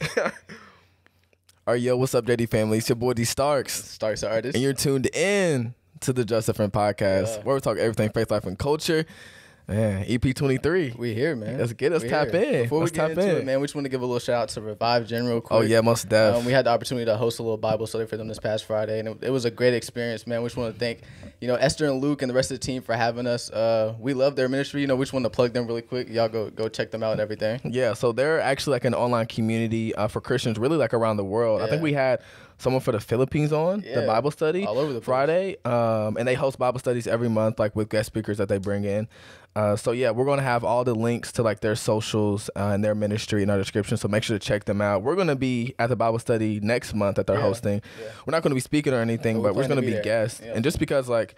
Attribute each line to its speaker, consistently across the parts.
Speaker 1: All right, yo, what's up, JD family? It's your boy D Starks,
Speaker 2: Starks artist.
Speaker 1: and you're tuned in to the Just Different podcast,
Speaker 2: Yeah.
Speaker 1: where we talk everything faith, life, and culture. Man, EP 23.
Speaker 2: we here, man.
Speaker 1: Let's get us
Speaker 2: We
Speaker 1: tap
Speaker 2: here.
Speaker 1: in.
Speaker 2: Before
Speaker 1: Let's
Speaker 2: we get
Speaker 1: tap
Speaker 2: into
Speaker 1: in.
Speaker 2: it, man, we just want to give a little shout out to Revived Gen quick.
Speaker 1: Oh yeah, most def.
Speaker 2: Um, we had the opportunity to host a little Bible study for them this past Friday, and it, it was a great experience, man. We just want to thank, you know, Esther and Luke and the rest of the team for having us. Uh, we love their ministry. You know, we just want to plug them really quick. Y'all go go check them out and everything.
Speaker 1: Yeah, so they're actually like an online community uh, for Christians, really like around the world. I think we had someone for the Philippines on the Bible study
Speaker 2: all over the.
Speaker 1: Friday, um, and they host Bible studies every month, like with guest speakers that they bring in. Uh, so yeah, we're gonna have all the links to like their socials uh, and their ministry in our description. So make sure to check them out. We're gonna be at the Bible study next month that they're
Speaker 2: Yeah,
Speaker 1: hosting.
Speaker 2: yeah.
Speaker 1: We're not gonna be speaking or anything,
Speaker 2: But we
Speaker 1: but we're gonna
Speaker 2: be
Speaker 1: be, guests.
Speaker 2: Yeah.
Speaker 1: And just because like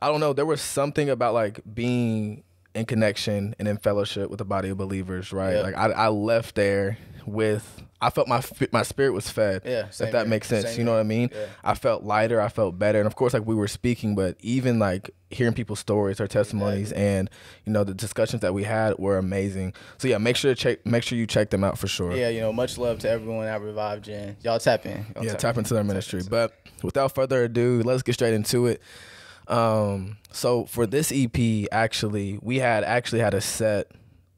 Speaker 1: I don't know, there was something about like being in connection and in fellowship with the body of believers, right?
Speaker 2: Yeah.
Speaker 1: Like I, I left there with I felt my my spirit was fed.
Speaker 2: Yeah,
Speaker 1: if that
Speaker 2: here.
Speaker 1: makes sense.
Speaker 2: Same
Speaker 1: you know
Speaker 2: here.
Speaker 1: what I mean?
Speaker 2: Yeah.
Speaker 1: I felt lighter. I felt better, and of course, like we were speaking, but even like hearing people's stories, their testimonies, and you know the discussions that we had were amazing. So yeah, make sure to check. Make sure you check them out for sure.
Speaker 2: Yeah, you know, much love to everyone at Revived Gen. Y'all tap in. Y'all
Speaker 1: yeah, tap into their ministry. But without further ado, let's get straight into it. Um, so for this EP, actually, we had actually had a set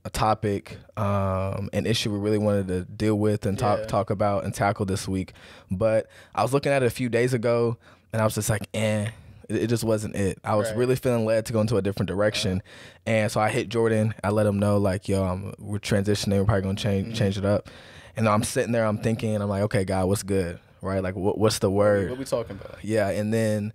Speaker 1: a topic, um, an issue we really wanted to deal with and talk
Speaker 2: Yeah.
Speaker 1: talk about and tackle this week. But I was looking at it a few days ago, and I was just like, eh. It it just wasn't it. I was
Speaker 2: Right.
Speaker 1: really feeling led to go into a different direction, and so I hit Jordan. I let him know like, "Yo, I'm, we're transitioning. We're probably gonna change
Speaker 2: Mm-hmm.
Speaker 1: change it up." And I'm sitting there, I'm thinking, I'm like, "Okay, God, what's good? Right? Like, what, what's the word?"
Speaker 2: What we talking about?
Speaker 1: Yeah, and then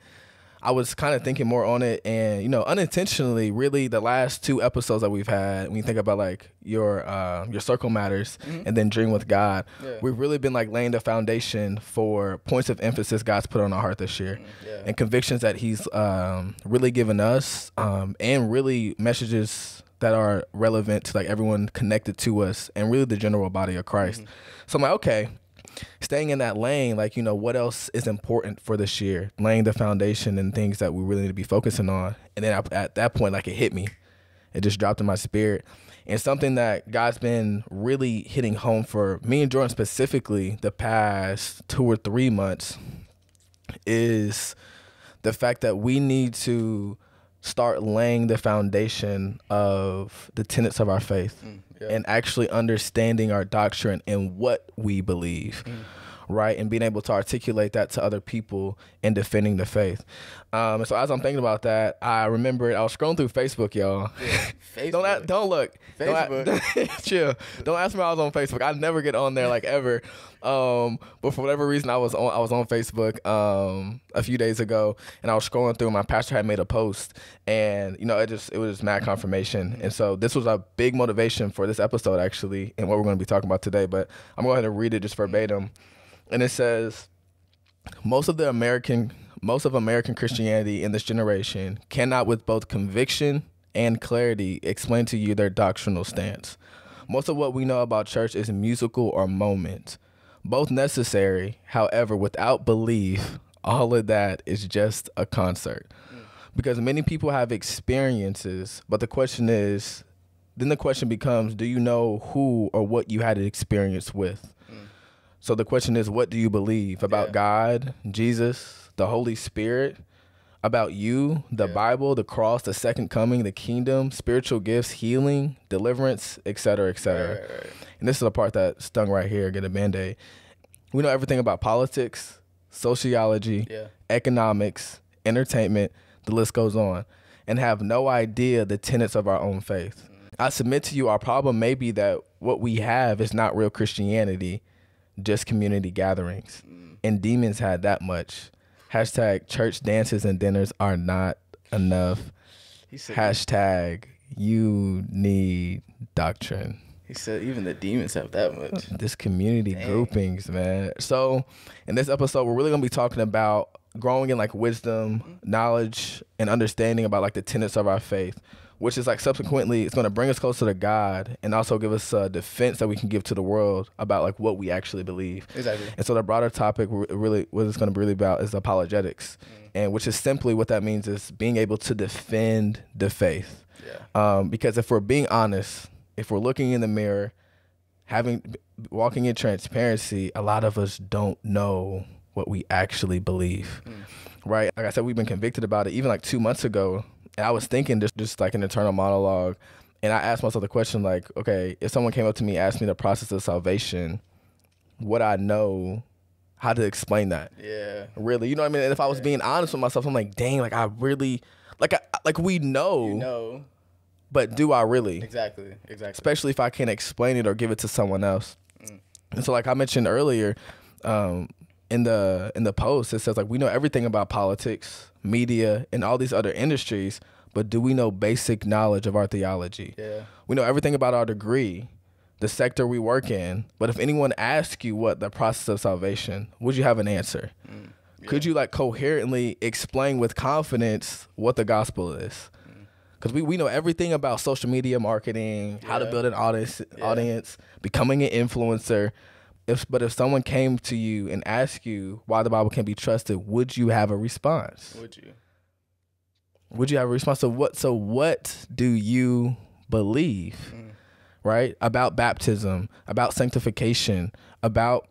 Speaker 1: I was kind of thinking more on it, and you know, unintentionally, really, the last two episodes that we've had, when you think about like your uh, your circle matters, and then dream with God,
Speaker 2: Yeah.
Speaker 1: we've really been like laying the foundation for points of emphasis God's put on our heart this year,
Speaker 2: yeah.
Speaker 1: and convictions that He's um, really given us, um, and really messages that are relevant to like everyone connected to us, and really the general body of Christ. So I'm like, okay staying in that lane, like, you know, what else is important for this year? Laying the foundation and things that we really need to be focusing on. And then at, at that point, like, it hit me. It just dropped in my spirit. And something that God's been really hitting home for me and Jordan specifically the past two or three months is the fact that we need to start laying the foundation of the tenets of our faith mm.
Speaker 2: Yeah.
Speaker 1: and actually understanding our doctrine and what we believe mm. Right and being able to articulate that to other people and defending the faith. Um, and so as i'm thinking about that i remembered i was scrolling through facebook y'all.
Speaker 2: Facebook.
Speaker 1: don't a- don't look. Don't a- chill. Don't ask me i was on facebook. I never get on there like ever. Um, but for whatever reason i was on i was on facebook um, a few days ago and i was scrolling through and my pastor had made a post and you know it just it was just mad confirmation. And so this was a big motivation for this episode actually and what we're going to be talking about today but i'm going to read it just verbatim and it says most of the American most of American Christianity in this generation cannot with both conviction and clarity explain to you their doctrinal stance. Most of what we know about church is musical or moment. Both necessary, however, without belief, all of that is just a concert. Because many people have experiences, but the question is then the question becomes do you know who or what you had an experience with? So the question is, what do you believe about
Speaker 2: Yeah.
Speaker 1: God, Jesus, the Holy Spirit, about you, the
Speaker 2: Yeah.
Speaker 1: Bible, the cross, the second coming, the kingdom, spiritual gifts, healing, deliverance, et cetera, et cetera.
Speaker 2: Right, right, right.
Speaker 1: And this is the part that stung right here. Get a band aid. We know everything about politics, sociology,
Speaker 2: Yeah.
Speaker 1: economics, entertainment, the list goes on, and have no idea the tenets of our own faith. Mm. I submit to you, our problem may be that what we have is not real Christianity, just community gatherings. Mm. And demons had that much. Hashtag church dances and dinners are not enough. Hashtag you need doctrine
Speaker 2: he said even the demons have that much.
Speaker 1: this community
Speaker 2: Dang.
Speaker 1: groupings, man. So, in this episode, we're really gonna be talking about growing in like wisdom, mm-hmm. knowledge, and understanding about like the tenets of our faith, which is like subsequently it's gonna bring us closer to God and also give us a defense that we can give to the world about like what we actually believe.
Speaker 2: Exactly.
Speaker 1: And so the broader topic really what it's going to be really about is apologetics, and which is simply what that means is being able to defend the faith.
Speaker 2: Yeah.
Speaker 1: Um, because if we're being honest, if we're looking in the mirror, having walking in transparency, a lot of us don't know what we actually believe. Mm. Right? Like I said, we've been convicted about it even like two months ago. And I was thinking just just like an internal monologue. And I asked myself the question like, okay, if someone came up to me, asked me the process of salvation, would I know how to explain that?
Speaker 2: Yeah.
Speaker 1: Really. You know what I mean? And if I was being honest with myself, I'm like, dang, like I really like I like we know.
Speaker 2: You know.
Speaker 1: But do I really?
Speaker 2: Exactly. Exactly.
Speaker 1: Especially if I can't explain it or give it to someone else. Mm. And so like I mentioned earlier, um, in the in the post it says like we know everything about politics, media, and all these other industries, but do we know basic knowledge of our theology?
Speaker 2: Yeah.
Speaker 1: We know everything about our degree, the sector we work in, but if anyone asks you what the process of salvation, would you have an answer? Mm, yeah. Could you like coherently explain with confidence what the gospel is? Because mm. we, we know everything about social media marketing, yeah. how to build an audience, yeah. audience, becoming an influencer. If but if someone came to you and asked you why the Bible can be trusted, would you have a response?
Speaker 2: Would you?
Speaker 1: Would you have a response? So what? So what do you believe? Mm. Right about baptism, about sanctification, about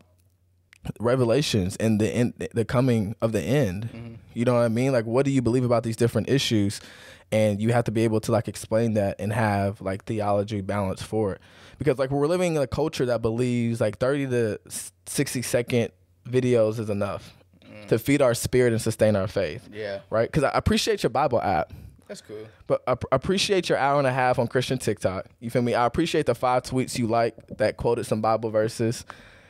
Speaker 1: revelations and the end, the coming of the end. Mm-hmm. You know what I mean? Like, what do you believe about these different issues? And you have to be able to like explain that and have like theology balance for it because like we're living in a culture that believes like 30 to 60 second videos is enough mm. to feed our spirit and sustain our faith.
Speaker 2: Yeah.
Speaker 1: Right? Because I appreciate your Bible app.
Speaker 2: That's cool.
Speaker 1: But I appreciate your hour and a half on Christian TikTok. You feel me? I appreciate the five tweets you like that quoted some Bible verses.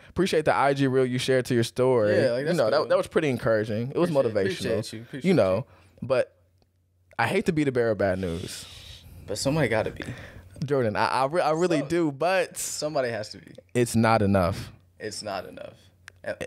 Speaker 1: Appreciate the IG reel you shared to your story.
Speaker 2: Yeah, like
Speaker 1: you know
Speaker 2: cool.
Speaker 1: that, that was pretty encouraging. It was
Speaker 2: appreciate,
Speaker 1: motivational.
Speaker 2: Appreciate you. Appreciate
Speaker 1: you know, you. but I hate to be the bearer of bad news.
Speaker 2: But somebody got to be.
Speaker 1: Jordan, I I, re- I really do, but
Speaker 2: somebody has to be.
Speaker 1: It's not enough.
Speaker 2: It's not enough. And,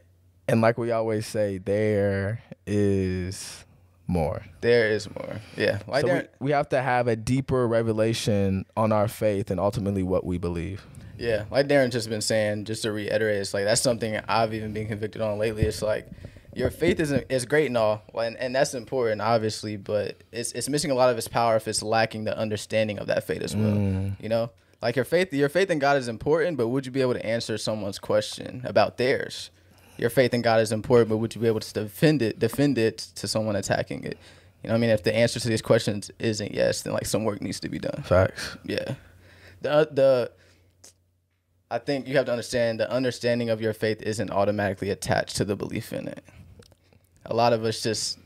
Speaker 1: and like we always say, there is more.
Speaker 2: There is more. Yeah.
Speaker 1: Like so we, we have to have a deeper revelation on our faith and ultimately what we believe.
Speaker 2: Yeah, like Darin just been saying, just to reiterate, it's like that's something I've even been convicted on lately. It's like your faith isn't is great and all, and, and that's important, obviously, but it's it's missing a lot of its power if it's lacking the understanding of that faith as well. Mm. You know, like your faith, your faith in God is important, but would you be able to answer someone's question about theirs? Your faith in God is important, but would you be able to defend it, defend it to someone attacking it? You know, what I mean, if the answer to these questions isn't yes, then like some work needs to be done.
Speaker 1: Facts.
Speaker 2: Yeah. The the I think you have to understand the understanding of your faith isn't automatically attached to the belief in it. A lot of us just,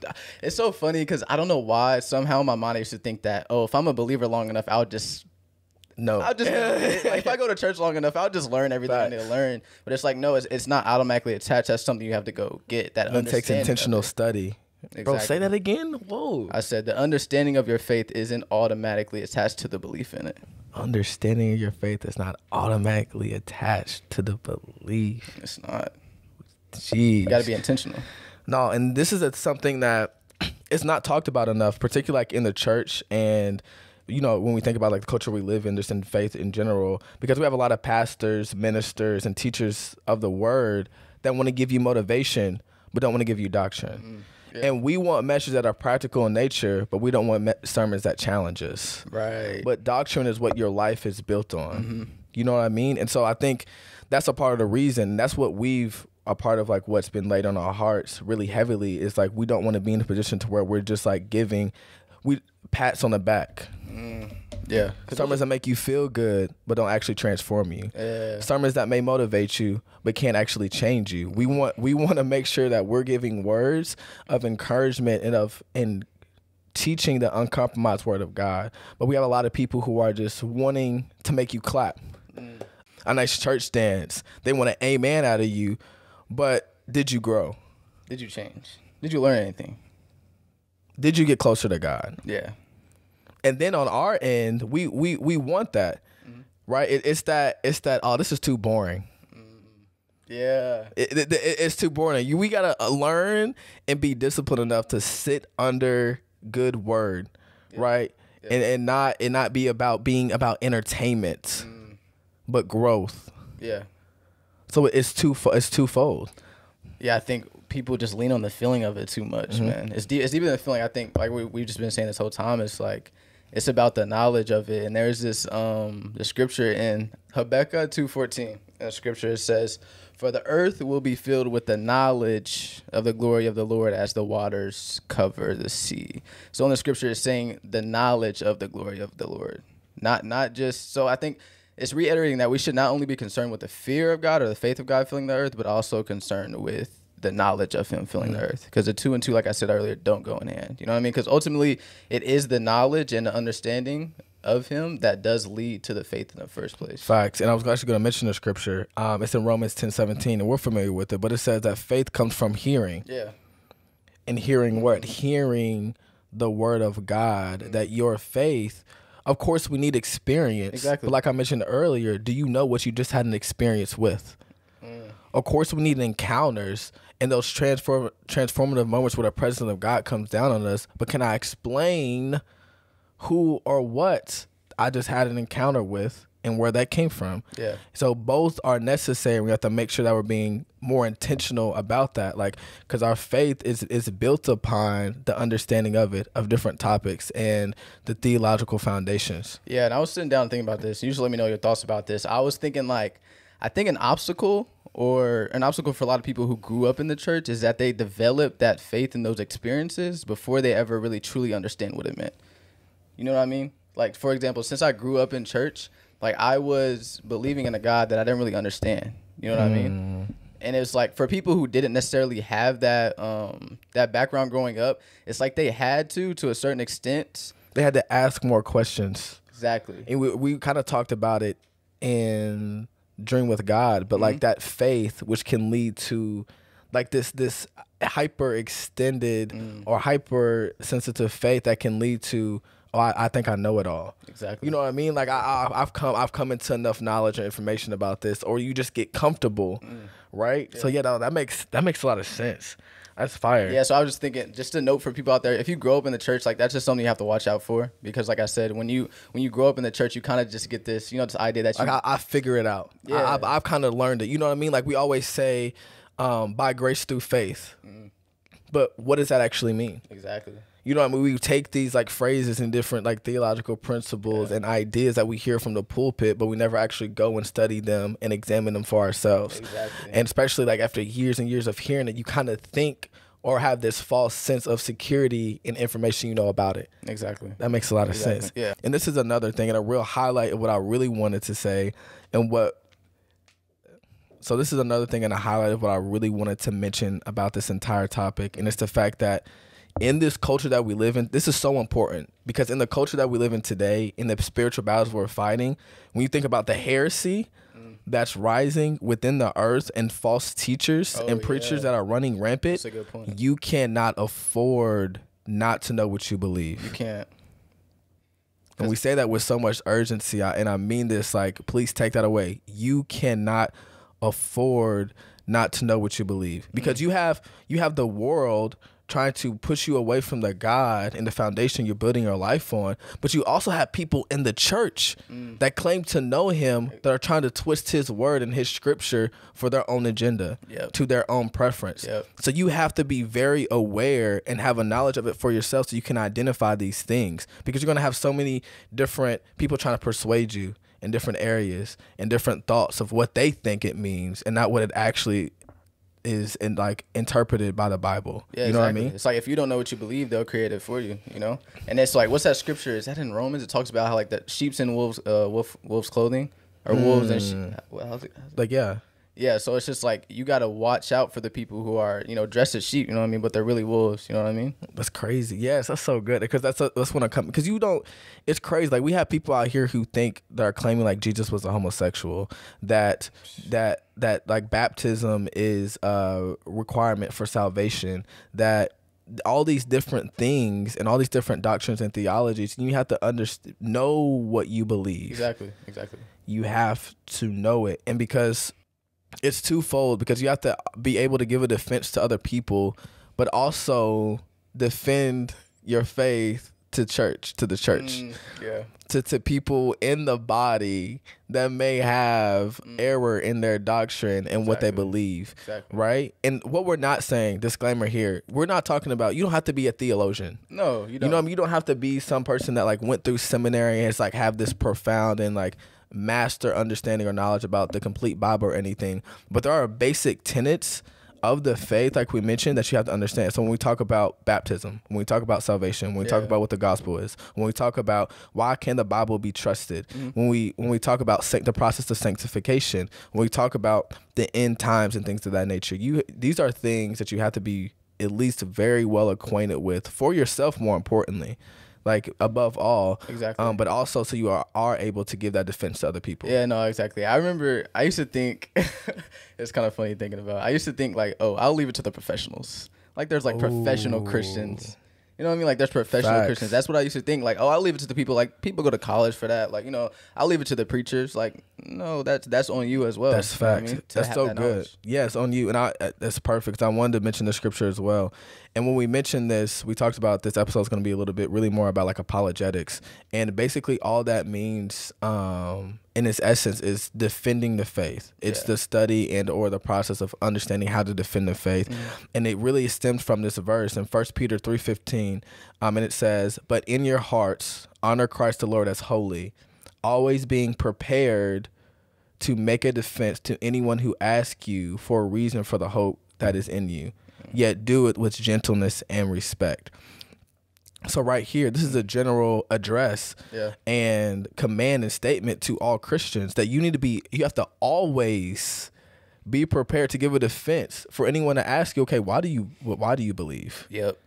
Speaker 2: it's so funny because I don't know why. Somehow my mind used to think that, oh, if I'm a believer long enough, I'll just
Speaker 1: no.
Speaker 2: I'll just like if I go to church long enough, I'll just learn everything I need to learn. But it's like no, it's, it's not automatically attached. That's something you have to go get. That
Speaker 1: it takes intentional study. Exactly. Bro, say that again. Whoa.
Speaker 2: I said the understanding of your faith isn't automatically attached to the belief in it.
Speaker 1: Understanding of your faith is not automatically attached to the belief.
Speaker 2: It's not.
Speaker 1: Jeez.
Speaker 2: You got to be intentional.
Speaker 1: No, and this is a, something that it's not talked about enough, particularly like in the church and you know when we think about like the culture we live in just in faith in general because we have a lot of pastors ministers and teachers of the word that want to give you motivation but don't want to give you doctrine mm-hmm. Yeah. and we want messages that are practical in nature but we don't want sermons that challenge us
Speaker 2: right
Speaker 1: but doctrine is what your life is built on mm-hmm. you know what i mean and so i think that's a part of the reason that's what we've a part of like what's been laid on our hearts really heavily is like we don't want to be in a position to where we're just like giving we pats on the back.
Speaker 2: Mm, yeah,
Speaker 1: sermons that make you feel good but don't actually transform you.
Speaker 2: Yeah.
Speaker 1: Sermons that may motivate you but can't actually change you. We want we want to make sure that we're giving words of encouragement and of and teaching the uncompromised word of God. But we have a lot of people who are just wanting to make you clap. Mm. A nice church dance. They want an amen out of you but did you grow?
Speaker 2: Did you change? Did you learn anything?
Speaker 1: Did you get closer to God?
Speaker 2: Yeah.
Speaker 1: And then on our end, we we we want that, mm-hmm. right? It, it's that it's that. Oh, this is too boring.
Speaker 2: Mm-hmm. Yeah,
Speaker 1: it, it, it's too boring. You, we gotta uh, learn and be disciplined enough to sit under good word, yeah. right? Yeah. And and not and not be about being about entertainment, mm. but growth.
Speaker 2: Yeah.
Speaker 1: So it's two it's twofold.
Speaker 2: Yeah, I think people just lean on the feeling of it too much, mm-hmm. man. It's deep, it's deeper than the feeling. I think like we we've just been saying this whole time. It's like it's about the knowledge of it. And there's this um the scripture in Habakkuk two fourteen. The scripture says, "For the earth will be filled with the knowledge of the glory of the Lord as the waters cover the sea." So in the scripture is saying the knowledge of the glory of the Lord, not not just. So I think it's reiterating that we should not only be concerned with the fear of God or the faith of God filling the earth, but also concerned with the knowledge of Him filling the earth. Because the two and two, like I said earlier, don't go in hand. You know what I mean? Because ultimately, it is the knowledge and the understanding of Him that does lead to the faith in the first place.
Speaker 1: Facts. And I was actually going to mention the scripture. Um, it's in Romans ten seventeen, and we're familiar with it, but it says that faith comes from hearing.
Speaker 2: Yeah.
Speaker 1: And hearing what? Hearing the word of God. Mm-hmm. That your faith of course we need experience.
Speaker 2: Exactly.
Speaker 1: But like I mentioned earlier, do you know what you just had an experience with? Mm. Of course we need encounters and those transform transformative moments where the presence of God comes down on us. But can I explain who or what I just had an encounter with and where that came from.
Speaker 2: Yeah.
Speaker 1: So both are necessary. We have to make sure that we're being more intentional about that, like because our faith is is built upon the understanding of it, of different topics and the theological foundations.
Speaker 2: Yeah, and I was sitting down thinking about this. You usually let me know your thoughts about this. I was thinking like, I think an obstacle or an obstacle for a lot of people who grew up in the church is that they develop that faith in those experiences before they ever really truly understand what it meant. You know what I mean? Like for example, since I grew up in church, like I was believing in a God that I didn't really understand. You know what mm. I mean? Mm. And it's like for people who didn't necessarily have that um that background growing up, it's like they had to to a certain extent.
Speaker 1: They had to ask more questions.
Speaker 2: Exactly.
Speaker 1: And we we kind of talked about it in Dream with God, but mm-hmm. like that faith which can lead to like this this hyper extended mm. or hyper sensitive faith that can lead to oh, I, I, think I know it all.
Speaker 2: Exactly.
Speaker 1: You know what I mean? Like I, I, have come, I've come into enough knowledge or information about this, or you just get comfortable, mm. right? Yeah. So yeah, no, that makes that makes a lot of sense. That's fire.
Speaker 2: Yeah. So I was just thinking, just a note for people out there: if you grow up in the church, like that's just something you have to watch out for, because like I said, when you when you grow up in the church, you kind of just get this, you know, this idea that you.
Speaker 1: Like I, I figure it out. Yeah. I, have I've kind of learned it. You know what I mean? Like we always say, um, by grace through faith. Mm. But what does that actually mean?
Speaker 2: Exactly
Speaker 1: you know what I mean? We take these like phrases and different like theological principles yeah. and ideas that we hear from the pulpit, but we never actually go and study them and examine them for ourselves.
Speaker 2: Exactly.
Speaker 1: And especially like after years and years of hearing it, you kind of think or have this false sense of security in information you know about it.
Speaker 2: Exactly.
Speaker 1: That makes a lot of exactly. sense.
Speaker 2: Yeah.
Speaker 1: And this is another thing and a real highlight of what I really wanted to say and what so this is another thing and a highlight of what I really wanted to mention about this entire topic and it's the fact that in this culture that we live in, this is so important because in the culture that we live in today, in the spiritual battles we're fighting, when you think about the heresy mm. that's rising within the earth and false teachers oh, and preachers yeah. that are running rampant, you cannot afford not to know what you believe.
Speaker 2: You can't.
Speaker 1: And we say that with so much urgency, and I mean this like, please take that away. You cannot afford not to know what you believe because mm. you have you have the world trying to push you away from the God and the foundation you're building your life on. But you also have people in the church mm. that claim to know him that are trying to twist his word and his scripture for their own agenda,
Speaker 2: yep.
Speaker 1: to their own preference.
Speaker 2: Yep.
Speaker 1: So you have to be very aware and have a knowledge of it for yourself so you can identify these things because you're going to have so many different people trying to persuade you in different areas and different thoughts of what they think it means and not what it actually is in like interpreted by the Bible. Yeah, you know exactly. what I mean?
Speaker 2: It's like if you don't know what you believe, they'll create it for you. You know, and it's like what's that scripture? Is that in Romans? It talks about how like the sheep's in wolves, uh, wolf, wolves clothing, or mm. wolves and sheep. Hmm.
Speaker 1: Well, how's it, how's it? like yeah.
Speaker 2: Yeah, so it's just like you got to watch out for the people who are, you know, dressed as sheep, you know what I mean, but they're really wolves, you know what I mean?
Speaker 1: That's crazy. Yes, that's so good because that's a, that's when I come because you don't. It's crazy. Like we have people out here who think they're claiming like Jesus was a homosexual, that that that like baptism is a requirement for salvation, that all these different things and all these different doctrines and theologies you have to understand know what you believe
Speaker 2: exactly exactly
Speaker 1: you have to know it and because it's twofold because you have to be able to give a defense to other people, but also defend your faith to church, to the church.
Speaker 2: Mm, yeah.
Speaker 1: To, to people in the body that may have mm. error in their doctrine and exactly. what they believe. Exactly. Right? And what we're not saying, disclaimer here, we're not talking about you don't have to be a theologian.
Speaker 2: No,
Speaker 1: you don't. You know, I mean? you don't have to be some person that like went through seminary and it's like have this profound and like master understanding or knowledge about the complete Bible or anything. But there are basic tenets of the faith, like we mentioned, that you have to understand. So when we talk about baptism, when we talk about salvation, when we yeah. talk about what the gospel is, when we talk about why can the Bible be trusted, mm-hmm. when we when we talk about the process of sanctification, when we talk about the end times and things of that nature, you these are things that you have to be at least very well acquainted with for yourself. More importantly, like above all
Speaker 2: exactly.
Speaker 1: um, but also so you are, are able to give that defense to other people.
Speaker 2: Yeah no exactly. I remember i used to think it's kind of funny thinking about i used to think like oh i'll leave it to the professionals. Like there's like Ooh. professional christians you know what I mean? Like there's professional Facts. Christians. That's what I used to think. Like, oh, I'll leave it to the people. Like people go to college for that. Like, you know, I'll leave it to the preachers. Like, no, that's that's on you as well.
Speaker 1: That's fact. I mean? That's so that good. Knowledge. Yes, on you. And I that's perfect. I wanted to mention the scripture as well. And when we mentioned this, we talked about this episode is going to be a little bit really more about like apologetics. And basically all that means um in its essence is defending the faith. It's yeah. the study and or the process of understanding how to defend the faith. Mm-hmm. And it really stems from this verse in 1 Peter 3:15. Um and it says, "But in your hearts honor Christ the Lord as holy, always being prepared to make a defense to anyone who asks you for a reason for the hope that is in you. Mm-hmm. Yet do it with gentleness and respect." So right here, this is a general address
Speaker 2: yeah.
Speaker 1: and command and statement to all Christians that you need to be you have to always be prepared to give a defense for anyone to ask you, okay, why do you why do you believe?
Speaker 2: Yep.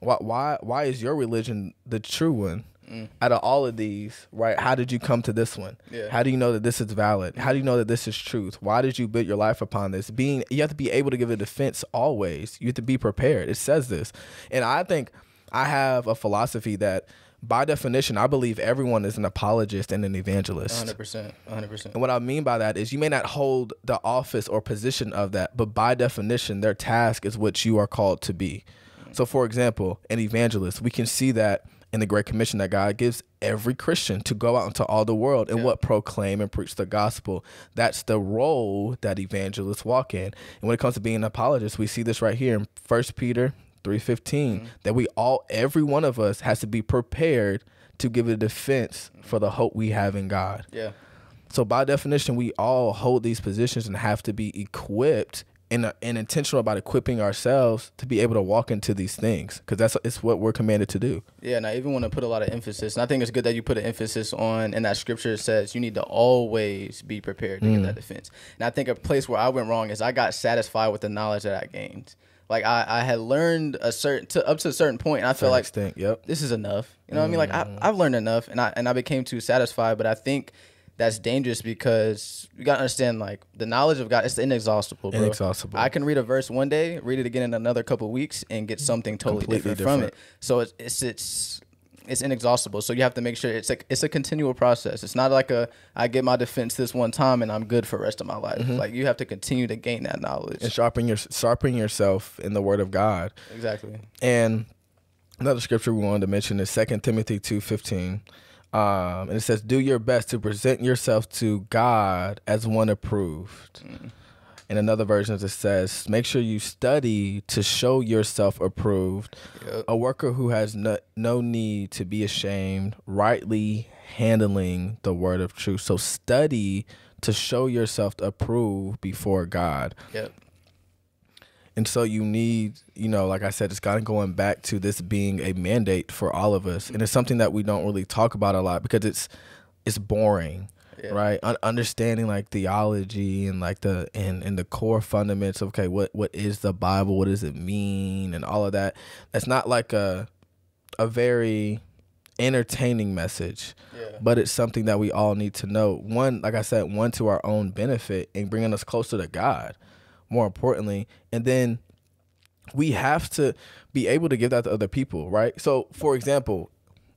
Speaker 1: Why why why is your religion the true one? Mm. Out of all of these, right? How did you come to this one?
Speaker 2: Yeah.
Speaker 1: How do you know that this is valid? How do you know that this is truth? Why did you build your life upon this? Being you have to be able to give a defense always. You have to be prepared. It says this. And I think I have a philosophy that by definition, I believe everyone is an apologist and an evangelist.
Speaker 2: 100%. 100%.
Speaker 1: And what I mean by that is you may not hold the office or position of that, but by definition, their task is what you are called to be. So, for example, an evangelist, we can see that in the Great Commission that God gives every Christian to go out into all the world and yeah. what proclaim and preach the gospel. That's the role that evangelists walk in. And when it comes to being an apologist, we see this right here in First Peter 315 mm-hmm. that we all every one of us has to be prepared to give a defense for the hope we have in God.
Speaker 2: Yeah.
Speaker 1: So by definition, we all hold these positions and have to be equipped and, uh, and intentional about equipping ourselves to be able to walk into these things because that's it's what we're commanded to do.
Speaker 2: Yeah, and I even want to put a lot of emphasis. And I think it's good that you put an emphasis on in that scripture says you need to always be prepared to mm. get that defense. And I think a place where I went wrong is I got satisfied with the knowledge that I gained. Like I, I had learned a certain to up to a certain point, and I feel like
Speaker 1: extent, yep.
Speaker 2: this is enough. You know what I mean? Like I, mm. I've learned enough, and I and I became too satisfied. But I think that's dangerous because you gotta understand like the knowledge of God it's inexhaustible, bro.
Speaker 1: Inexhaustible.
Speaker 2: I can read a verse one day, read it again in another couple weeks, and get something totally different, different, from it. So it's it's it's it's inexhaustible. So you have to make sure it's like it's a continual process. It's not like a I get my defense this one time and I'm good for the rest of my life. Mm-hmm. Like you have to continue to gain that knowledge
Speaker 1: and sharpen your sharpen yourself in the Word of God.
Speaker 2: Exactly.
Speaker 1: And another scripture we wanted to mention is Second Timothy two fifteen. Um, and it says, "Do your best to present yourself to God as one approved." Mm in another version it says make sure you study to show yourself approved. Yep. a worker who has no, no need to be ashamed rightly handling the word of truth. So study to show yourself approved before god.
Speaker 2: Yep
Speaker 1: and so you need, you know, like I said, it's kind of going back to this being a mandate for all of us, and it's something that we don't really talk about a lot because it's it's boring yeah. right? Un- understanding like theology and like the and and the core fundamentals. Of, okay, what what is the Bible? What does it mean? And all of that. That's not like a a very entertaining message,
Speaker 2: yeah.
Speaker 1: but it's something that we all need to know. One, like I said, one to our own benefit and bringing us closer to God. More importantly, and then we have to be able to give that to other people, right? So, for example,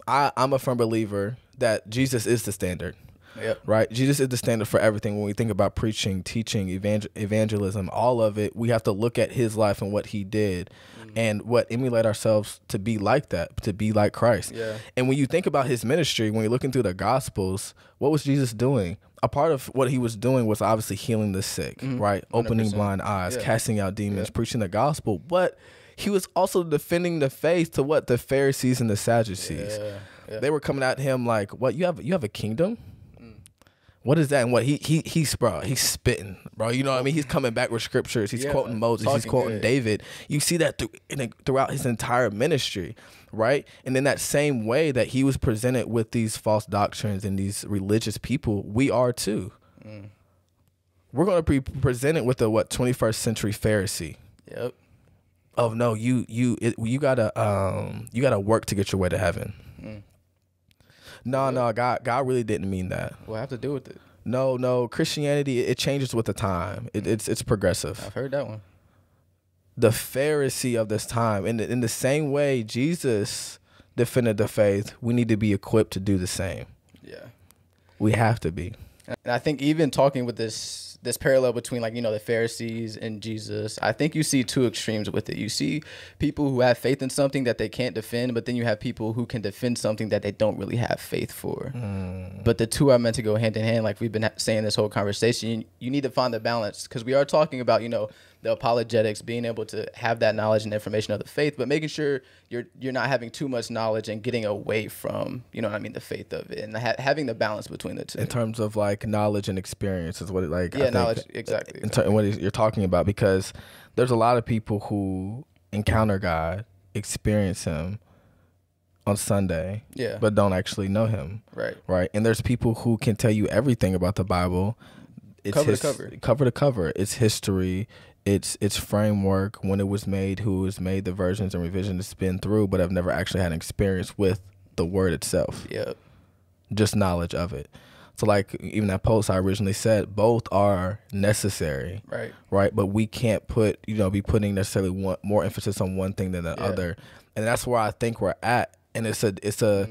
Speaker 1: I, I'm a firm believer that Jesus is the standard
Speaker 2: Yep.
Speaker 1: Right? Jesus is the standard for everything. When we think about preaching, teaching, evangel- evangelism, all of it, we have to look at his life and what he did
Speaker 2: Mm-hmm.
Speaker 1: and what emulate ourselves to be like that, to be like Christ.
Speaker 2: Yeah.
Speaker 1: And when you think about his ministry, when you're looking through the gospels, what was Jesus doing? A part of what he was doing was obviously healing the sick, right? Opening
Speaker 2: 100%.
Speaker 1: blind eyes.
Speaker 2: Yeah.
Speaker 1: casting out demons, preaching the gospel. But he was also defending the faith to what the Pharisees and the Sadducees.
Speaker 2: Yeah. Yeah.
Speaker 1: They were coming at him like, "What you have? You have a kingdom? What is that?" And what he he he's bro, he's spitting, bro. You know what I mean? He's coming back with scriptures. He's
Speaker 2: Yeah,
Speaker 1: quoting Moses. He's quoting
Speaker 2: good.
Speaker 1: David. You see that through, in, throughout his entire ministry, right? And in that same way that he was presented with these false doctrines and these religious people, we are too.
Speaker 2: Mm.
Speaker 1: We're going to be presented with a what 21st century Pharisee
Speaker 2: Yep.
Speaker 1: of no you you it, you gotta um you gotta work to get your way to heaven
Speaker 2: Mm.
Speaker 1: No no god god really didn't mean that.
Speaker 2: What I have to do with it?
Speaker 1: no no christianity it changes with the time. It, mm. it's it's progressive.
Speaker 2: I've heard that one.
Speaker 1: the pharisee of this time and in the same way jesus defended the faith we need to be equipped to do the same.
Speaker 2: Yeah.
Speaker 1: we have to be.
Speaker 2: And I think even talking with this this parallel between like you know the Pharisees and Jesus, I think you see two extremes with it. You see people who have faith in something that they can't defend, but then you have people who can defend something that they don't really have faith for. Mm. But the two are meant to go hand in hand, like we've been saying this whole conversation. You, you need to find the balance because we are talking about you know the apologetics, being able to have that knowledge and information of the faith, but making sure you're you're not having too much knowledge and getting away from you know what I mean the faith of it, and ha- having the balance between the two.
Speaker 1: in terms of like knowledge and experience is what it like I
Speaker 2: Yeah,
Speaker 1: think,
Speaker 2: knowledge, exactly.
Speaker 1: in ter- what you're talking about because there's a lot of people who encounter God, experience Him on Sunday,
Speaker 2: Yeah.
Speaker 1: but don't actually know Him,
Speaker 2: right.
Speaker 1: right? And there's people who can tell you everything about the Bible, it's
Speaker 2: Cover to cover.
Speaker 1: cover to cover. It's history. It's its framework, when it was made, who was made, the versions and revisions it's been through, but I've never actually had an experience with the word itself
Speaker 2: Yeah.
Speaker 1: just knowledge of it. So like even that post I originally said, both are necessary,
Speaker 2: Right.
Speaker 1: right? But we can't put you know be putting necessarily one more emphasis on one thing than the
Speaker 2: Yeah.
Speaker 1: other, and that's where I think we're at. And it's a it's a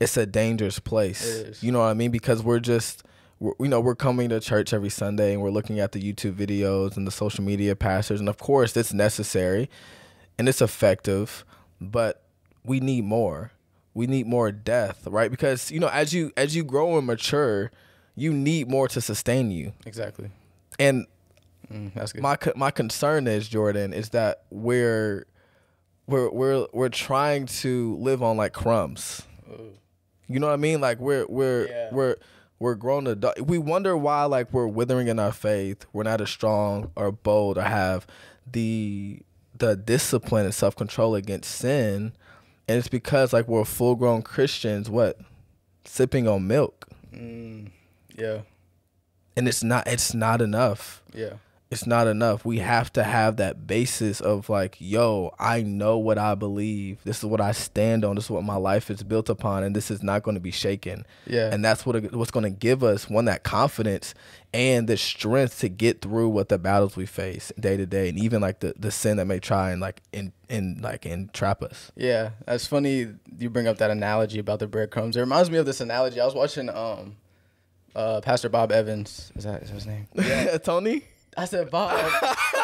Speaker 1: it's a dangerous place.
Speaker 2: Mm.
Speaker 1: You know what I mean? Because we're just we're, you know we're coming to church every Sunday and we're looking at the YouTube videos and the social media pastors, and of course it's necessary and it's effective, but we need more. We need more death right? Because you know, as you as you grow and mature, you need more to sustain you.
Speaker 2: Exactly.
Speaker 1: And
Speaker 2: Mm, that's good.
Speaker 1: my my concern is Jordan is that we're we're we're we're trying to live on like crumbs. You know what I mean? Like we're we're
Speaker 2: Yeah.
Speaker 1: we're we're grown adults. We wonder why like we're withering in our faith. We're not as strong or bold or have the the discipline and self control against sin, and it's because like we're full grown Christians. What sipping on milk,
Speaker 2: mm, yeah.
Speaker 1: and it's not it's not enough.
Speaker 2: Yeah.
Speaker 1: It's not enough. We have to have that basis of like, yo, I know what I believe. This is what I stand on. This is what my life is built upon, and this is not going to be shaken.
Speaker 2: Yeah.
Speaker 1: And that's what what's going to give us one that confidence and the strength to get through what the battles we face day to day, and even like the the sin that may try and like in in like entrap us.
Speaker 2: Yeah, that's funny. You bring up that analogy about the breadcrumbs. It reminds me of this analogy. I was watching um, uh, Pastor Bob Evans. Is that is that his name?
Speaker 1: Yeah, Tony.
Speaker 2: I said Bob.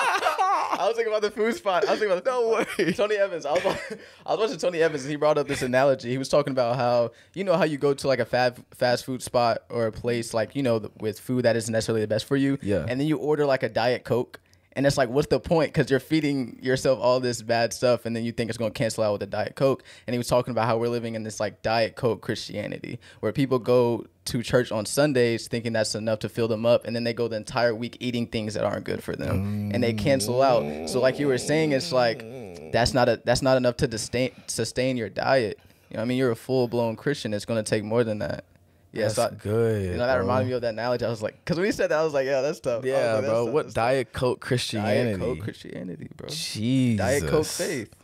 Speaker 2: I was thinking about the food spot. I was thinking about the
Speaker 1: No way.
Speaker 2: Tony Evans. I was, wa- I was watching Tony Evans, and he brought up this analogy. He was talking about how you know how you go to like a fast fast food spot or a place like you know th- with food that isn't necessarily the best for you.
Speaker 1: Yeah.
Speaker 2: And then you order like a diet coke. And it's like, what's the point? Because you're feeding yourself all this bad stuff, and then you think it's going to cancel out with a Diet Coke. And he was talking about how we're living in this like Diet Coke Christianity, where people go to church on Sundays thinking that's enough to fill them up, and then they go the entire week eating things that aren't good for them, and they cancel out. So, like you were saying, it's like that's not a that's not enough to sustain sustain your diet. You know, what I mean, you're a full blown Christian. It's going to take more than that. Yeah,
Speaker 1: That's
Speaker 2: so I-
Speaker 1: good.
Speaker 2: You know, that
Speaker 1: bro.
Speaker 2: reminded me of that analogy. I was like, because when he said that, I was like, yeah, that's tough.
Speaker 1: Yeah,
Speaker 2: like, that's
Speaker 1: bro.
Speaker 2: tough,
Speaker 1: What
Speaker 2: tough.
Speaker 1: Diet Coke Christianity?
Speaker 2: Diet Coke Christianity, bro.
Speaker 1: Jesus.
Speaker 2: Diet Coke faith.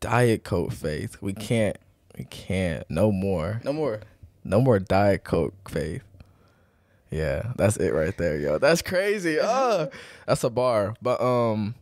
Speaker 1: Diet Coke faith. We can't. We can't. No more.
Speaker 2: No more.
Speaker 1: No more Diet Coke faith. Yeah, that's it right there, yo. That's crazy. Uh, that's a bar. But um,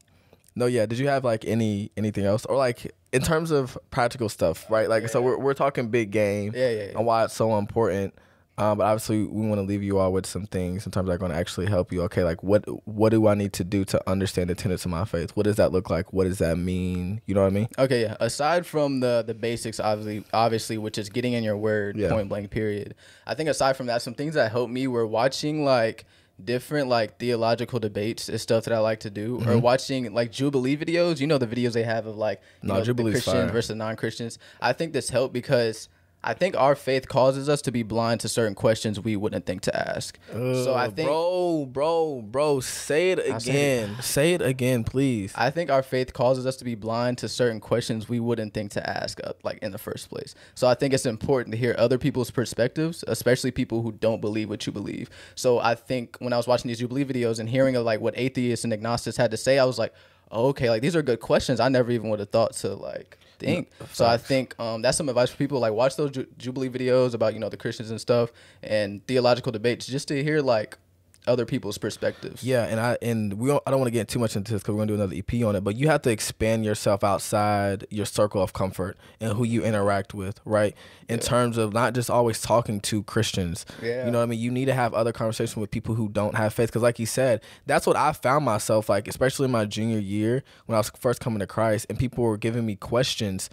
Speaker 1: no, yeah. Did you have like any anything else or like in terms of practical stuff, right? Like, so
Speaker 2: Yeah.
Speaker 1: we're we're talking big game
Speaker 2: Yeah, yeah, yeah.
Speaker 1: and why it's so important. Um, but obviously, we want to leave you all with some things. Sometimes they're going to actually help you. Okay, like what what do I need to do to understand the tenets of my faith? What does that look like? What does that mean? You know what I mean?
Speaker 2: Okay, yeah. Aside from the the basics, obviously, obviously, which is getting in your word,
Speaker 1: Yeah.
Speaker 2: point blank, period. I think aside from that, some things that helped me were watching like different like theological debates is stuff that I like to do,
Speaker 1: Mm-hmm.
Speaker 2: or watching like Jubilee videos. You know the videos they have of like you
Speaker 1: no,
Speaker 2: know, the Christians
Speaker 1: fire.
Speaker 2: versus non Christians. I think this helped because. I think our faith causes us to be blind to certain questions we wouldn't think to ask. so I
Speaker 1: Uh,
Speaker 2: think
Speaker 1: bro, bro, bro, say it
Speaker 2: I'll say
Speaker 1: again. Say it again, please.
Speaker 2: I think our faith causes us to be blind to certain questions we wouldn't think to ask, uh, like in the first place. So I think it's important to hear other people's perspectives, especially people who don't believe what you believe. So I think when I was watching these Jubilee videos and hearing of like what atheists and agnostics had to say, I was like, oh, okay, like these are good questions. I never even would have thought to like think. So I think um, that's some advice for people. Like watch those Ju- Jubilee videos about you know the Christians and stuff and theological debates, just to hear like other people's perspectives.
Speaker 1: Yeah, and I and we don't, I don't want to get too much into this because we're gonna do another EP on it. But you have to expand yourself outside your circle of comfort and who you interact with, right? In terms of not just always talking to Christians.
Speaker 2: Yeah.
Speaker 1: You know what I mean? You need to have other conversations with people who don't have faith. Because like you said, that's what I found myself like, especially in my junior year when I was first coming to Christ, and people were giving me questions.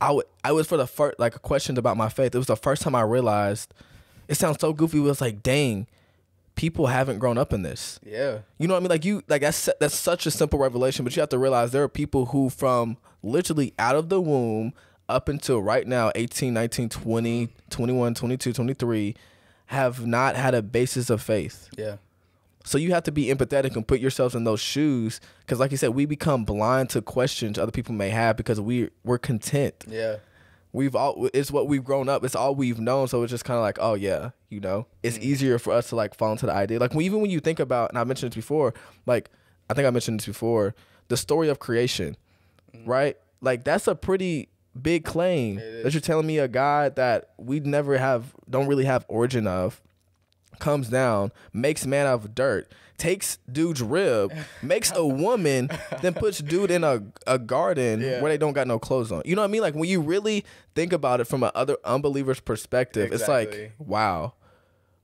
Speaker 1: I would I was for the first like questions about my faith. It was the first time I realized. It sounds so goofy. It was like, dang, people haven't grown up in this.
Speaker 2: Yeah.
Speaker 1: You know what I mean? Like you like that's that's such a simple revelation, but you have to realize there are people who from literally out of the womb up until right now 18, 19, 20, 21, 22, 23 have not had a basis of faith.
Speaker 2: Yeah.
Speaker 1: So you have to be empathetic and put yourselves in those shoes cuz like you said we become blind to questions other people may have because we we're content.
Speaker 2: Yeah.
Speaker 1: We've all it's what we've grown up. It's all we've known. So it's just kind of like, oh yeah, you know, it's mm. easier for us to like fall into the idea. Like even when you think about, and I mentioned this before, like I think I mentioned this before, the story of creation, mm. right? Like that's a pretty big claim that you're telling me a God that we never have, don't really have origin of, comes down, makes man out of dirt, takes dude's rib, makes a woman, then puts dude in a, a garden
Speaker 2: Yeah.
Speaker 1: where they don't got no clothes on. You know what I mean? Like when you really think about it from a other unbeliever's perspective, it's like, wow.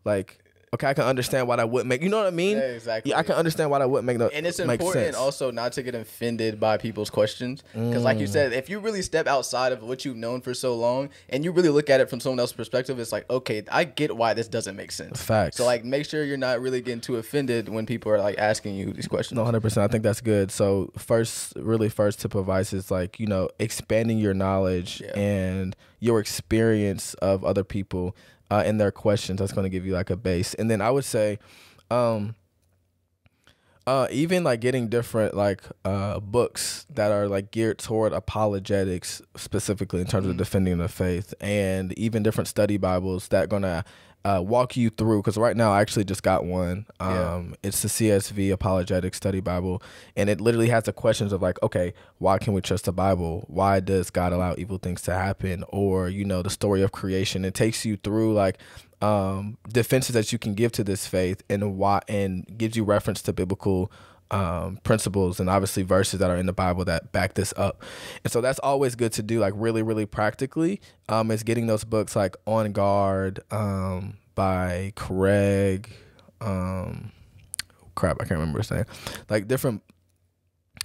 Speaker 1: Like, okay, I can understand why that wouldn't make you know what I mean?
Speaker 2: Yeah, exactly.
Speaker 1: Yeah, I can understand why that wouldn't make no
Speaker 2: And it's important
Speaker 1: sense.
Speaker 2: also not to get offended by people's questions. Because, like
Speaker 1: Mm.
Speaker 2: you said, if you really step outside of what you've known for so long and you really look at it from someone else's perspective, it's like, okay, I get why this doesn't make sense.
Speaker 1: Facts.
Speaker 2: So, like, make sure you're not really getting too offended when people are like asking you these questions.
Speaker 1: No, hundred percent. I think that's good. So first, really, first tip of advice is like you know expanding your knowledge
Speaker 2: Yeah.
Speaker 1: and your experience of other people uh, and their questions. That's going to give you like a base. And then I would say, um, uh, even like getting different like uh books that are like geared toward apologetics specifically in terms of defending the faith, and even different study Bibles that gonna uh, walk you through because right now I actually just got one.
Speaker 2: Yeah.
Speaker 1: Um, It's the CSB Apologetic Study Bible, and it literally has the questions of like, okay, why can we trust the Bible? Why does God allow evil things to happen? Or you know, the story of creation. It takes you through like um, defenses that you can give to this faith, and why, and gives you reference to biblical um, principles and obviously verses that are in the Bible that back this up. And so that's always good to do, like really, really practically. Um, is getting those books like On Guard um, by Craig. Um, crap, I can't remember his name. Like different,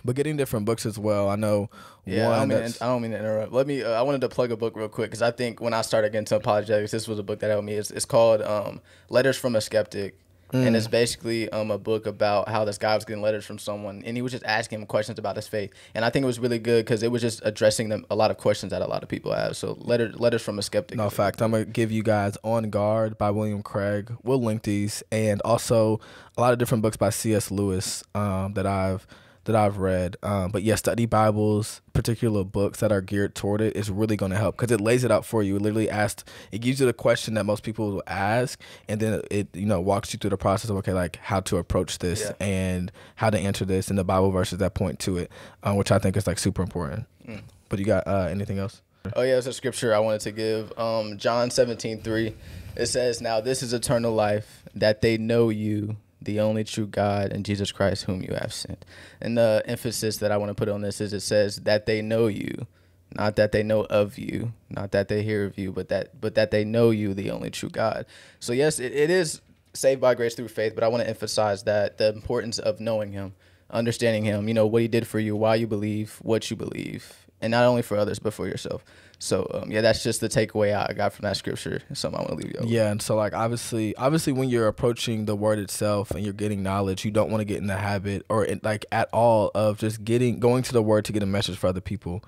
Speaker 1: but getting different books as well. I know
Speaker 2: Yeah, I don't, mean, I don't mean to interrupt. Let me. Uh, I wanted to plug a book real quick because I think when I started getting into apologetics, this was a book that helped me. It's, it's called um, "Letters from a Skeptic," and
Speaker 1: Mm.
Speaker 2: it's basically um, a book about how this guy was getting letters from someone, and he was just asking him questions about his faith. And I think it was really good because it was just addressing them a lot of questions that a lot of people have. So, letter, letters from a skeptic.
Speaker 1: No fact. I'm gonna give you guys On Guard by William Craig. We'll link these, and also a lot of different books by C.S. Lewis um, that I've that I've read. Um, but yeah, study Bibles, particular books that are geared toward it is really going to help because it lays it out for you. It literally asks, it gives you the question that most people will ask, and then it you know walks you through the process of okay, like how to approach this
Speaker 2: Yeah.
Speaker 1: and how to answer this, and the Bible verses that point to it, um, which I think is like super important.
Speaker 2: Mm.
Speaker 1: But you got uh, anything else?
Speaker 2: Oh yeah, it's a scripture I wanted to give. Um, John 17, 3. It says, Now this is eternal life, that they know you, the only true God, and Jesus Christ, whom you have sent. And the emphasis that I want to put on this is it says that they know you, not that they know of you, not that they hear of you, but that but that they know you, the only true God. So yes, it, it is saved by grace through faith, but I want to emphasize that the importance of knowing Him, understanding Him, you know what He did for you, why you believe, what you believe, and not only for others but for yourself. So um, yeah, that's just the takeaway I got from that scripture. Something I want to leave you. With.
Speaker 1: Yeah, and so like obviously, obviously, when you're approaching the word itself and you're getting knowledge, you don't want to get in the habit or in, like at all of just getting going to the word to get a message for other people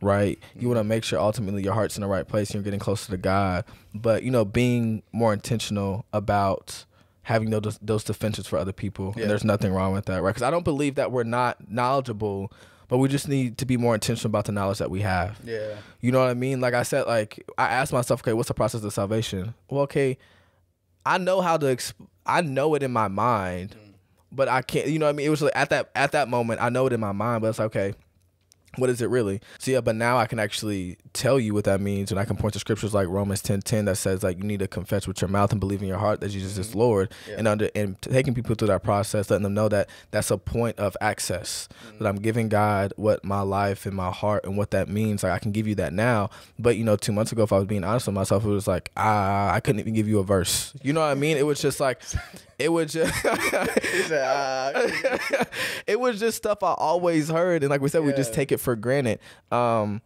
Speaker 1: right? You want to make sure ultimately your heart's in the right place and you're getting closer to God. But you know, being more intentional about having those those defenses for other people. Yeah. And there's nothing wrong with that, right? Because I don't believe that we're not knowledgeable, but we just need to be more intentional about the knowledge that we have.
Speaker 2: Yeah.
Speaker 1: You know what I mean? Like I said, like I asked myself, okay, what's the process of salvation? Well, okay, I know how to. Exp- I know it in my mind. Mm. But I can't, you know what I mean? It was like at that at that moment, I know it in my mind, but it's like, okay, what is it really? So yeah, but now I can actually tell you what that means, and I can point to scriptures like Romans ten ten that says like you need to confess with your mouth and believe in your heart that Jesus mm-hmm. is Lord, yeah. and under and taking people through that process, letting them know that that's a point of access mm-hmm. that I'm giving God what my life and my heart and what that means. Like I can give you that now, but you know, two months ago, if I was being honest with myself, it was like ah, I couldn't even give you a verse. You know what I mean? It was just like it was just ah. it was just stuff I always heard, and like we said, yeah. we just take it for granted. Um,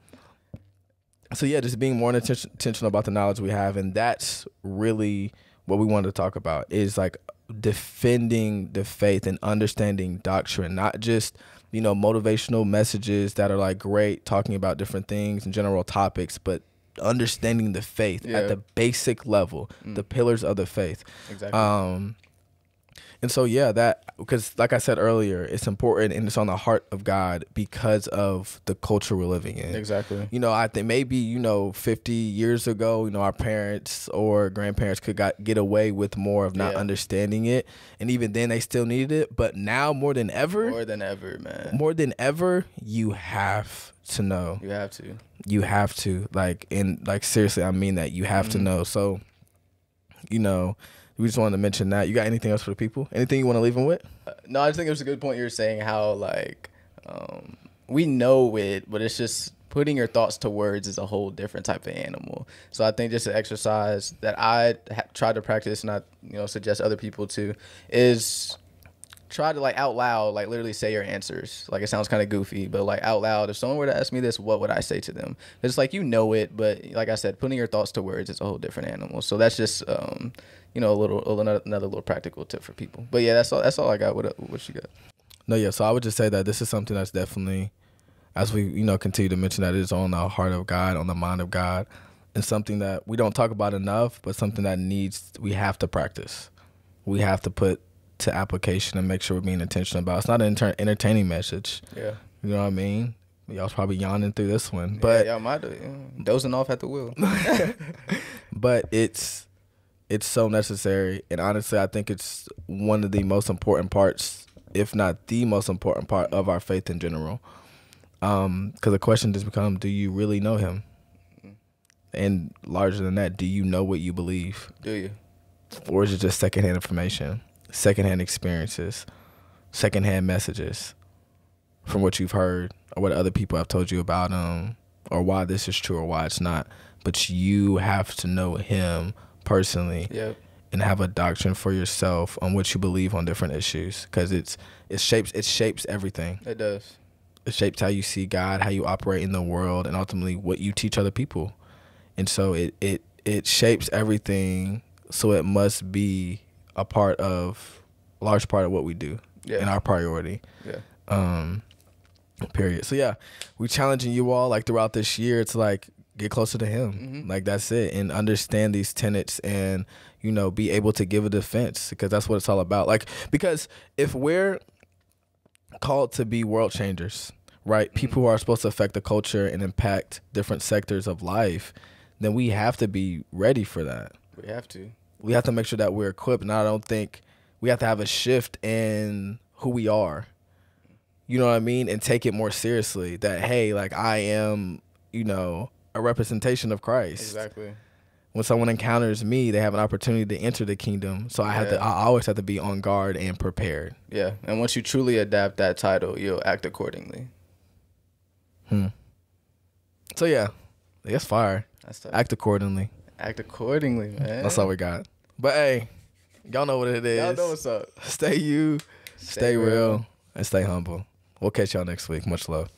Speaker 1: so yeah, just being more intentional about the knowledge we have, and that's really what we wanted to talk about is like defending the faith and understanding doctrine, not just you know motivational messages that are like great talking about different things and general topics, but understanding the faith yeah. at the basic level, mm. the pillars of the faith.
Speaker 2: Exactly. Um,
Speaker 1: and so yeah, that because like I said earlier, it's important and it's on the heart of God because of the culture we're living in.
Speaker 2: Exactly.
Speaker 1: You know, I think maybe you know 50 years ago, you know, our parents or grandparents could got get away with more of not yeah. understanding it, and even then they still needed it. But now more than ever,
Speaker 2: more than ever, man,
Speaker 1: more than ever, you have to know.
Speaker 2: You have to.
Speaker 1: You have to like and like seriously, I mean that you have mm-hmm. to know. So, you know we just wanted to mention that. You got anything else for the people? Anything you want to leave them with?
Speaker 2: Uh, no, I just think it was a good point you were saying how like um, we know it, but it's just putting your thoughts to words is a whole different type of animal. So I think just an exercise that I ha- try to practice and I you know suggest other people to is try to like out loud, like literally say your answers. Like it sounds kind of goofy, but like out loud, if someone were to ask me this, what would I say to them? It's like you know it, but like I said, putting your thoughts to words is a whole different animal. So that's just um, you know a little another, another little practical tip for people. But yeah, that's all. That's all I got. What what you got?
Speaker 1: No, yeah. So I would just say that this is something that's definitely, as we you know continue to mention that it is on the heart of God, on the mind of God, and something that we don't talk about enough, but something that needs we have to practice. We have to put to application and make sure we're being intentional about. It's not an inter- entertaining message.
Speaker 2: Yeah.
Speaker 1: You know what I mean? Y'all's probably yawning through this one, but
Speaker 2: yeah, y'all might do, dozing off at the wheel.
Speaker 1: but it's it's so necessary, and honestly, I think it's one of the most important parts, if not the most important part of our faith in general. Um, because the question just becomes, do you really know Him? And larger than that, do you know what you believe?
Speaker 2: Do you?
Speaker 1: Or is it just secondhand information? Secondhand experiences, secondhand messages from what you've heard or what other people have told you about him or why this is true or why it's not. But you have to know him personally.
Speaker 2: Yep.
Speaker 1: And have a doctrine for yourself on what you believe on different issues, because it's it shapes it shapes everything.
Speaker 2: It does.
Speaker 1: It shapes how you see God, how you operate in the world, and ultimately what you teach other people. And so it it it shapes everything. So it must be a part of a large part of what we do yeah. and our priority.
Speaker 2: Yeah.
Speaker 1: Um period. So yeah, we're challenging you all like throughout this year to like get closer to him. Mm-hmm. Like that's it and understand these tenets and you know be able to give a defense because that's what it's all about. Like because if we're called to be world changers, right? Mm-hmm. People who are supposed to affect the culture and impact different sectors of life, then we have to be ready for that.
Speaker 2: We have to
Speaker 1: we have to make sure that we're equipped. And I don't think we have to have a shift in who we are. You know what I mean? And take it more seriously that, hey, like I am, you know, a representation of Christ.
Speaker 2: Exactly.
Speaker 1: When someone encounters me, they have an opportunity to enter the kingdom. So I have to I always have to be on guard and prepared.
Speaker 2: Yeah. And once you truly adapt that title, you'll act accordingly.
Speaker 1: Hmm. So yeah, it's fire.
Speaker 2: That's tough.
Speaker 1: Act accordingly.
Speaker 2: Act accordingly, man.
Speaker 1: That's all we got. But hey, y'all know what it is.
Speaker 2: Y'all know what's up.
Speaker 1: Stay you, stay,
Speaker 2: Stay
Speaker 1: real,
Speaker 2: real.
Speaker 1: and stay humble. We'll catch y'all next week. Much love.